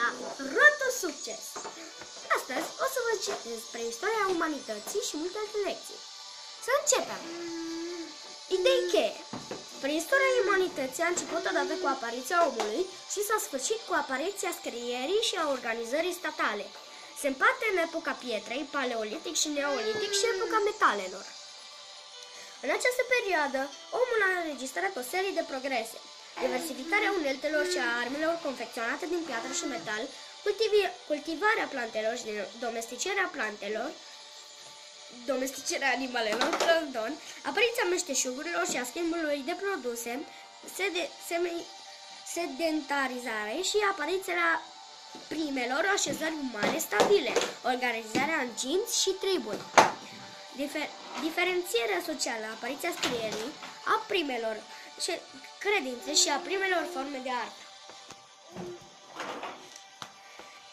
la Rotul Succes! Astăzi o să vă citesc despre istoria umanității și multe alte lecții. Să începem! Idei cheie Preistoria umanității a început odată cu apariția omului și s-a sfârșit cu apariția scrierii și a organizării statale. Se împarte în epoca pietrei, paleolitic și neolitic și epoca metalelor. În această perioadă, omul a înregistrat o serie de progrese – Diversificarea uneltelor și a armelor confecționate din piatră și metal, cultivarea plantelor și domesticarea plantelor, domesticarea animalelor, pardon, apariția meșteșugurilor și a schimbului de produse, sede, semi, sedentarizare și apariția primelor așezări umane stabile, organizarea în ginți și triburi. Difer, diferențierea socială, apariția scrierii, a primelor și credințe și a primelor forme de artă.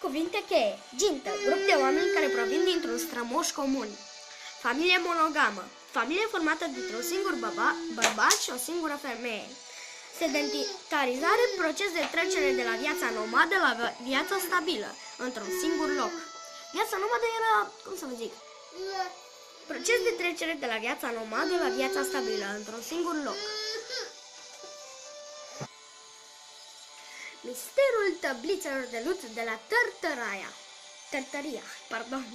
Cuvinte cheie. Gintă, grup de oameni care provin dintr-un strămoș comun. Familie monogamă. Familie formată dintr-un singur baba, bărbat și o singură femeie. Sedentarizare, proces de trecere de la viața nomadă la viața stabilă, într-un singur loc. Viața nomadă era, cum să vă zic, proces de trecere de la viața nomadă la viața stabilă, într-un singur loc. Misterul tablițelor de lut de la Tărtăraia. Tărtăria, pardon.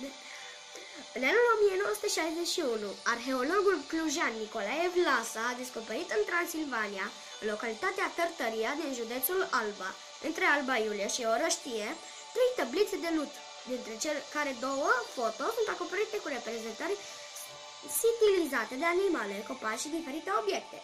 În anul 1961, arheologul clujan Nicolae Vlasa a descoperit în Transilvania, în localitatea Tărtăria din județul Alba, între Alba Iulia și Orăștie, trei tablițe de lut, dintre cele care două foto sunt acoperite cu reprezentări stilizate de animale, copaci și diferite obiecte.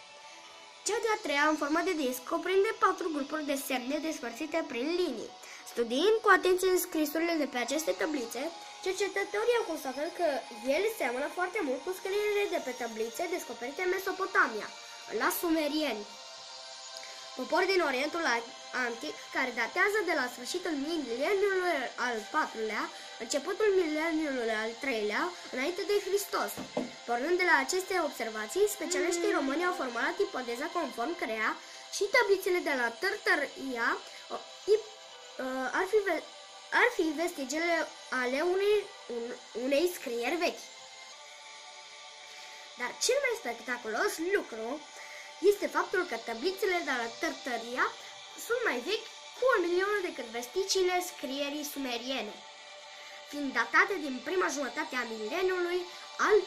Cea de-a treia, în formă de disc, cuprinde patru grupuri de semne despărțite prin linii. Studiind cu atenție scrisurile de pe aceste tablițe, cercetătorii au constatat că ele seamănă foarte mult cu scrierile de pe tablițe descoperite în Mesopotamia, la sumerieni. Popor din Orientul Antic, care datează de la sfârșitul mileniului al IV-lea, începutul mileniului al III-lea, înainte de Hristos. Pornind de la aceste observații, specialiștii români au formulat ipoteza conform crea și tablițele de la Tărtăria ar fi, ar fi vestigele ale unei, un, unei scrieri vechi. Dar cel mai spectaculos lucru este faptul că tablițele de la Tărtăria sunt mai vechi cu un milion decât vesticile scrierii sumeriene, fiind datate din prima jumătate a mileniului al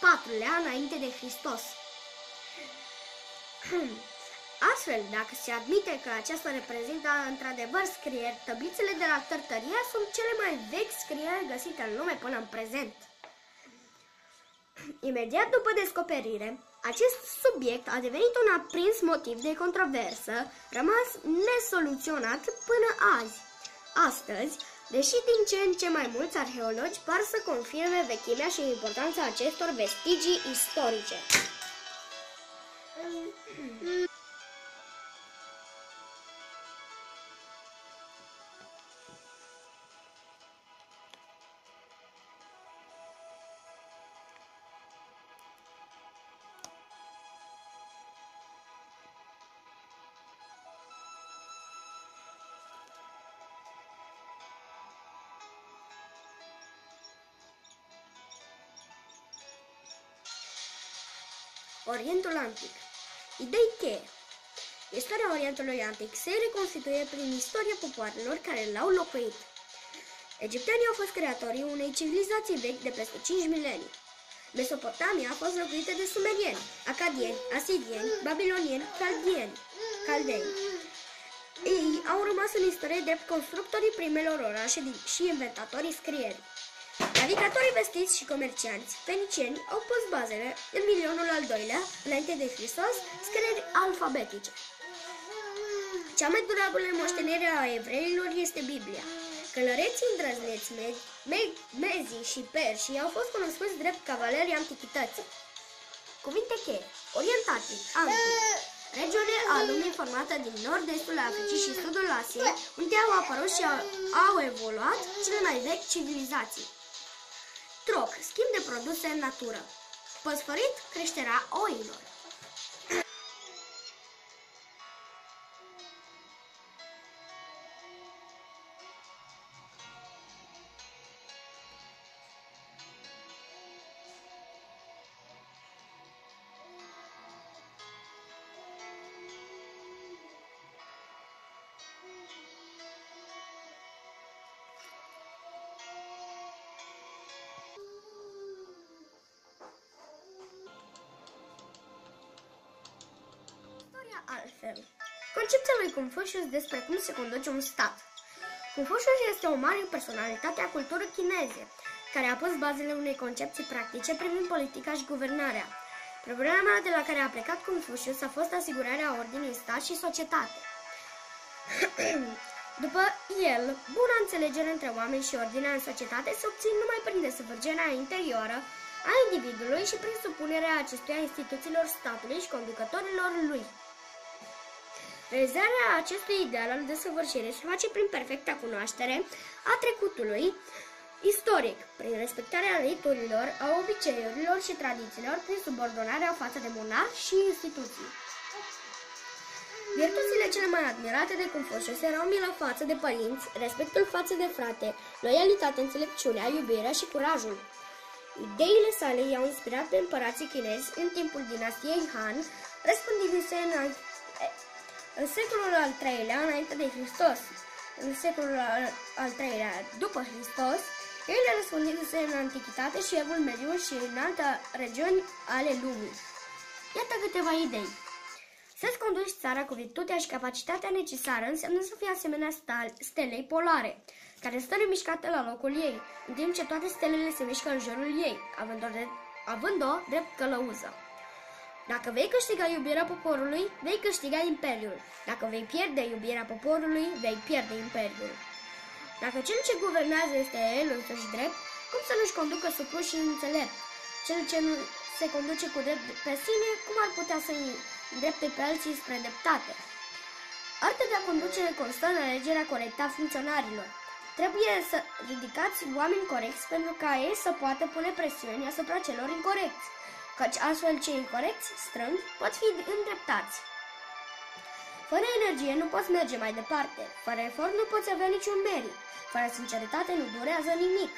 patrulea înainte de Hristos. Astfel, dacă se admite că aceasta reprezintă într-adevăr scrieri, tablițele de la Tărtăria sunt cele mai vechi scrieri găsite în lume până în prezent. Imediat după descoperire, acest subiect a devenit un aprins motiv de controversă, rămas nesoluționat până azi. Astăzi, deși din ce în ce mai mulți arheologi par să confirme vechimea și importanța acestor vestigii istorice. Orientul Antic Idei cheie Istoria Orientului Antic se reconstituie prin istoria popoarelor care l-au locuit. Egiptenii au fost creatorii unei civilizații vechi de peste 5 milenii. Mesopotamia a fost locuită de sumerieni, acadieni, asirieni, babilonieni, caldieni, caldei. Ei au rămas în istorie drept constructorii primelor orașe și inventatorii scrierii. Navigatorii vestiți și comercianți fenicieni au pus bazele în milionul al doilea, înainte de Hristos, scrieri alfabetice. Cea mai durabilă moștenire a evreilor este Biblia. Călăreții îndrăzneți, me me mezii și perșii au fost cunoscuți drept cavalerii antichității. Cuvinte cheie. Orientatic, antic. Regiune a lumii formată din nord-estul Africii și sudul Asiei, unde au apărut și au, au evoluat cele mai vechi civilizații. Troc, schimb de produse în natură. Păsfărit, creșterea oilor. Astfel. Concepția lui Confucius despre cum se conduce un stat. Confucius este o mare personalitate a culturii chineze, care a pus bazele unei concepții practice privind politica și guvernarea. Problema de la care a plecat Confucius a fost asigurarea ordinii în stat și societate. După el, buna înțelegere între oameni și ordinea în societate se obțin numai prin desăvârgerea interioară a individului și prin supunerea acestuia instituțiilor statului și conducătorilor lui. Realizarea acestui ideal al desăvârșirii se face prin perfecta cunoaștere a trecutului istoric, prin respectarea riturilor, a obiceiurilor și tradițiilor, prin subordonarea față de monarh și instituții. Virtuțile cele mai admirate de Confucius erau milă față de părinți, respectul față de frate, loialitatea, înțelepciunea, iubirea și curajul. Ideile sale i-au inspirat pe împărații chinezi în timpul dinastiei Han, răspândindu-se în, al, în secolul al III-lea înainte de Hristos, în secolul al, al III-lea după Hristos, ele răspândindu-se în antichitate și evul mediu și în alte regiuni ale lumii. Iată câteva idei. Să-ți conduci țara cu virtutea și capacitatea necesară înseamnă să fii asemenea stelei polare, care stă nemișcată la locul ei, în timp ce toate stelele se mișcă în jurul ei, având-o, de, având-o drept călăuză. Dacă vei câștiga iubirea poporului, vei câștiga imperiul. Dacă vei pierde iubirea poporului, vei pierde imperiul. Dacă cel ce guvernează este el însuși drept, cum să nu-și conducă supuși și înțelept? Cel ce nu se conduce cu drept pe sine, cum ar putea să drepte pe alții spre dreptate. Arta de a conduce constă în alegerea corectă a funcționarilor. Trebuie să ridicați oameni corecți pentru ca ei să poată pune presiuni asupra celor incorrecți, căci astfel cei incorrecți, strâng, pot fi îndreptați. Fără energie nu poți merge mai departe, fără efort nu poți avea niciun merit, fără sinceritate nu durează nimic,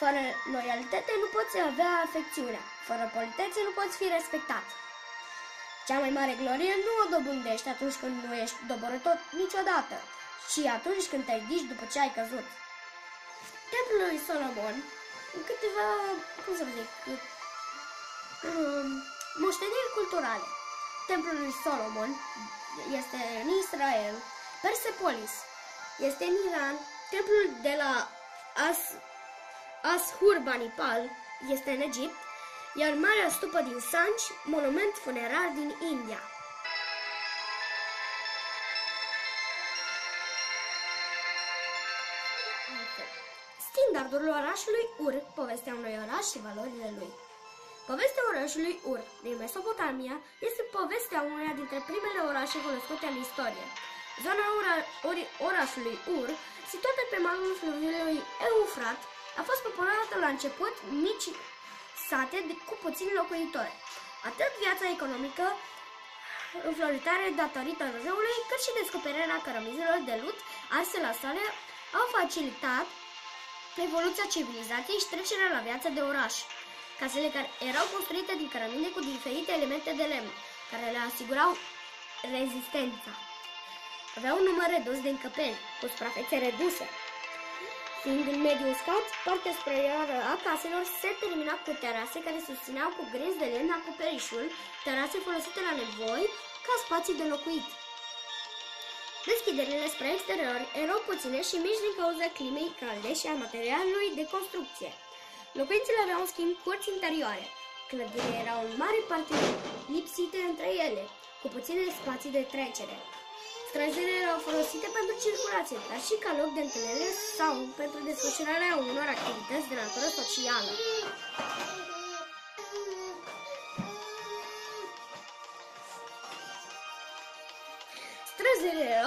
fără loialitate nu poți avea afecțiunea, fără politețe nu poți fi respectat. Cea mai mare glorie nu o dobândești atunci când nu ești doborător niciodată, ci atunci când te ridici după ce ai căzut. Templul lui Solomon, câteva, cum să zic, um, moșteniri culturale. Templul lui Solomon este în Israel, Persepolis este în Iran, templul de la As, Ashurbanipal este în Egipt, iar Marea Stupă din Sanci, monument funerar din India. Standardul orașului Ur, povestea unui oraș și valorile lui. Povestea orașului Ur din Mesopotamia este povestea unuia dintre primele orașe cunoscute în istorie. Zona ora, ori, orașului Ur, situată pe malul fluviului Eufrat, a fost populată la început mici sate cu puțini locuitori. Atât viața economică înfloritare datorită râului, cât și descoperirea cărămizilor de lut arse la soare au facilitat evoluția civilizației și trecerea la viața de oraș. Casele care erau construite din cărămide cu diferite elemente de lemn, care le asigurau rezistența. Aveau un număr redus de încăperi, cu suprafețe reduse, Fiind în mediu uscat, partea superioară a caselor se termina cu terase care susțineau cu grenzi de lemn acoperișul, terase folosite la nevoi ca spații de locuit. Deschiderile spre exterior erau puține și mici din cauza climei calde și a materialului de construcție. Locuințele aveau în schimb curți interioare. Clădirile erau în mare parte lipsite între ele, cu puține spații de trecere. Străzile erau folosite pentru circulație, dar și ca loc de întâlnire sau pentru desfășurarea unor activități de natură socială.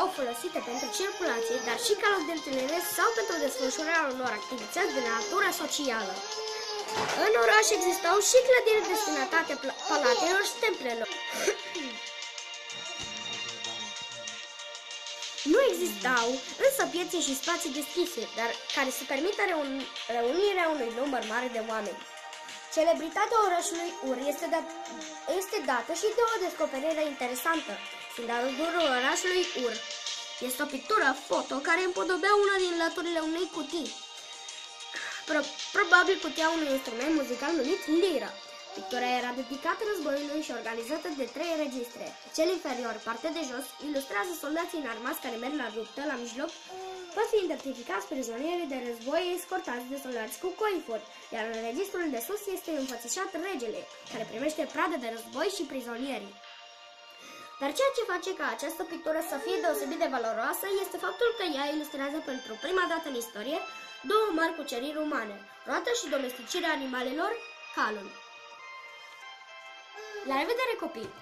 Străzile erau folosite pentru circulație, dar și ca loc de întâlnire sau pentru desfășurarea unor activități de natură socială. În oraș existau și clădiri destinate palatelor și templelor. Nu existau însă piețe și spații deschise, dar care să permită reun- reunirea unui număr mare de oameni. Celebritatea orașului Ur este, dat, este dată și de o descoperire interesantă, fundalul orașului Ur. Este o pictură foto care împodobea una din laturile unei cutii. Pro, probabil cutia unui instrument muzical numit lira. Pictura era dedicată războiului și organizată de trei registre. Cel inferior, partea de jos, ilustrează soldații înarmați care merg la luptă, la mijloc, pot fi identificați prizonierii de război escortați de soldați cu coifuri, iar în registrul de sus este înfățișat regele, care primește pradă de război și prizonierii. Dar ceea ce face ca această pictură să fie deosebit de valoroasă este faptul că ea ilustrează pentru prima dată în istorie două mari cuceriri umane, roata și domesticirea animalelor, calul. La revedere copii!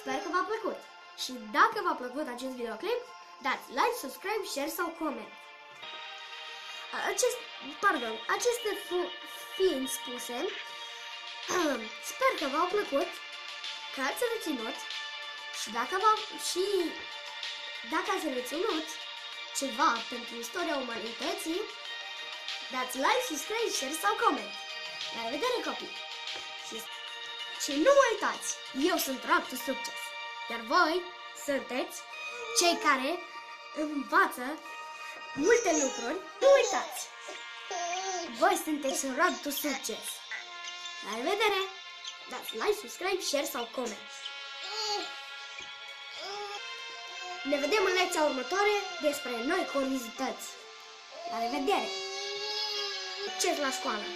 Sper că v-a plăcut! Și dacă v-a plăcut acest videoclip, dați like, subscribe, share sau comment. Acest, pardon, aceste fiind spuse, sper că v-au plăcut, că ați reținut și dacă, v și dacă ați reținut ceva pentru istoria umanității, dați like, subscribe, share sau comment. La revedere copii! Și, și nu uitați, eu sunt Raptu Succes, iar voi sunteți cei care învață multe lucruri. Nu uitați! Voi sunteți Raptu Succes. La revedere! Dați like, subscribe, share sau comment. Ne vedem în lecția următoare despre noi curiozități. La revedere! Succes la școală!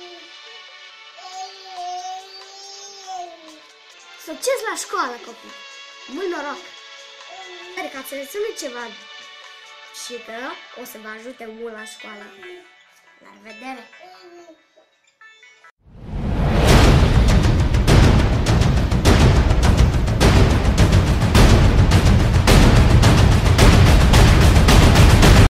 Succes la școală, copii! Mult noroc! Sper că ați reținut ceva și că o să vă ajute mult la școală. La revedere!